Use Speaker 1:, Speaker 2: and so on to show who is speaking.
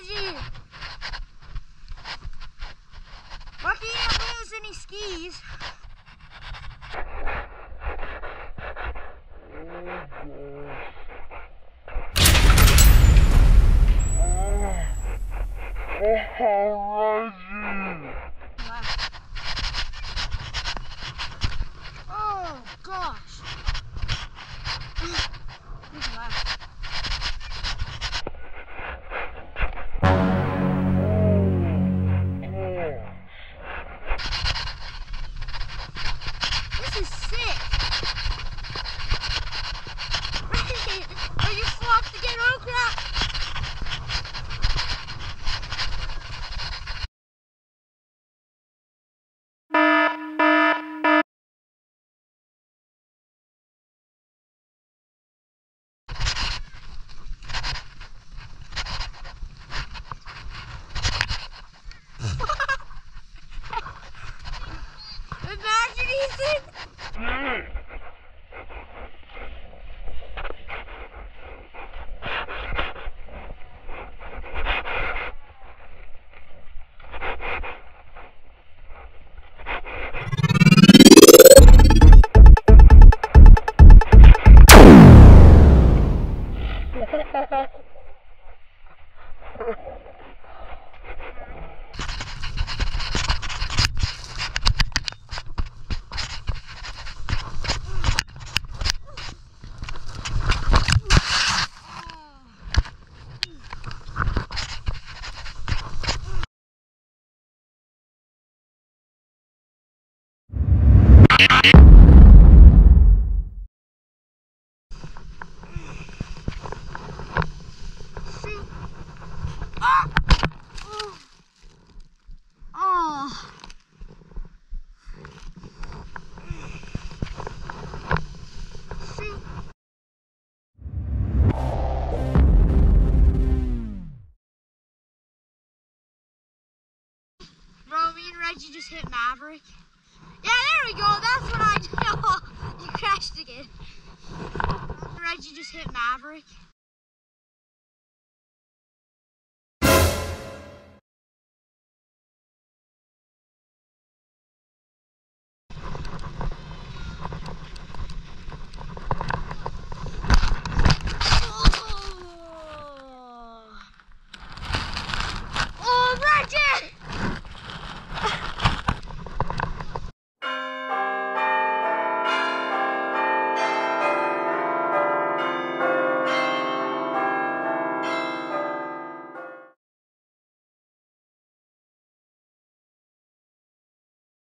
Speaker 1: edgy. Lucky you didn't lose any skis. Oh, gosh. Imagine Ethan. Oh. Oh. Bro, me and Reggie just hit Maverick. Yeah, there we go. That's what I do. you crashed again. Reggie just hit Maverick.